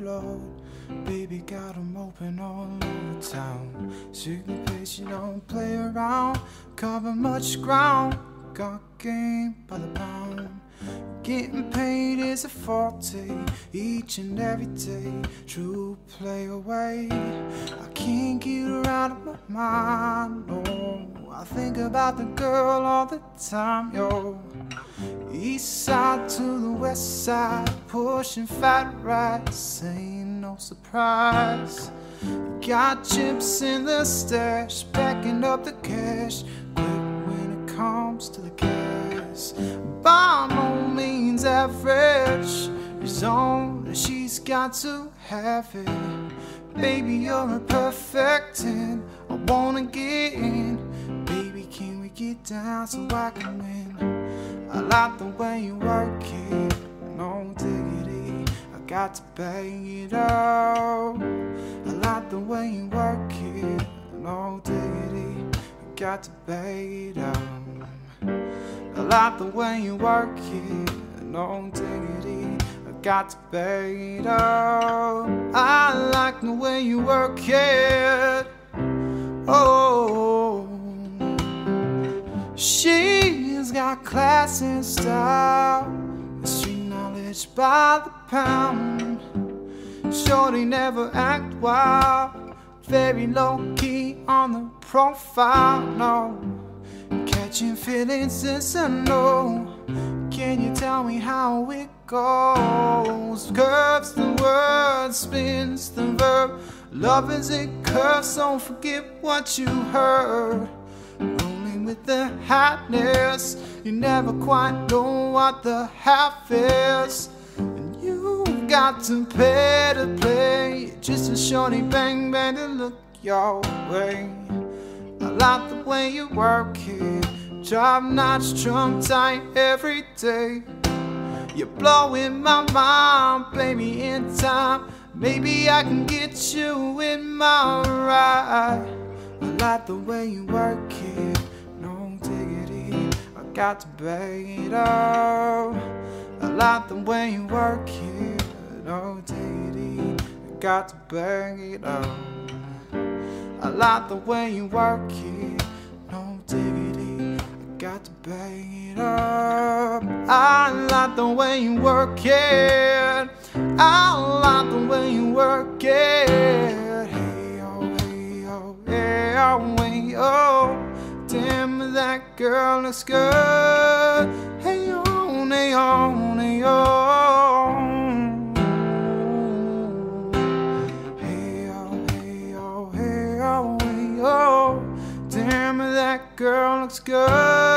lord. Baby got 'em open all over town. Pace, you don't play around. Cover much ground, got game by the pound. Getting paid is a forte each and every day. True play away. I can't get her out of my mind. No, I think about the girl all the time, yo. East side to the west side, pushing fat rights, ain't no surprise. Got chips in the stash, backing up the cash, quick when it comes to the gas. Means average, it's only she's got to have it. Baby, you're a perfect 10. I wanna get in. Baby, can we get down so I can win? I like the way you work it, no diggity. I got to bang it out. I like the way you work it, no diggity. I got to bang it out. I like the way you work it, no diggity. I got to bang it out. I like the way you work it. Oh, she's got class and style, street knowledge by the pound. Shorty never act wild, very low key on the profile. No, catching feelings is a no. Can you tell me how it goes? Curves the word, spins the verb. Love is a curse, don't forget what you heard. Rolling with the hotness, you never quite know what the half is. And you've got to pay to play, just a shorty bang bang to look your way. I like the way you work it, top notch, trump tight every day. You're blowing my mind, baby, in time. Maybe I can get you in my ride. I like the way you work it, no diggity. I got to bang it up. I like the way you work it, no diggity. I got to bang it up. I like the way you work it, got to bang it up. I like the way you work it. I like the way you work it. Hey oh, hey oh, hey oh, hey oh. Damn, that girl looks good. Hey oh, hey oh, hey oh. Hey oh, hey oh, hey oh, hey oh. Damn, that girl looks good.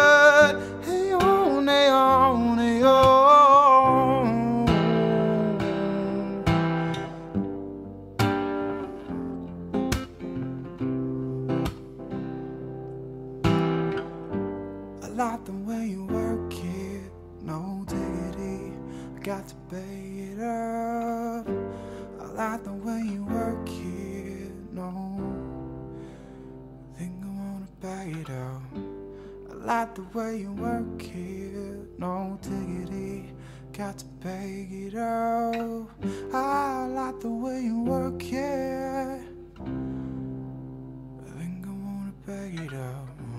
not the way you work it. No diggity, I got to pay it up. I like the way you work it. No, think I wanna bag it up. I like the way you work it. No diggity, got to pay it up. I like the way you work it. I think I wanna bag it up.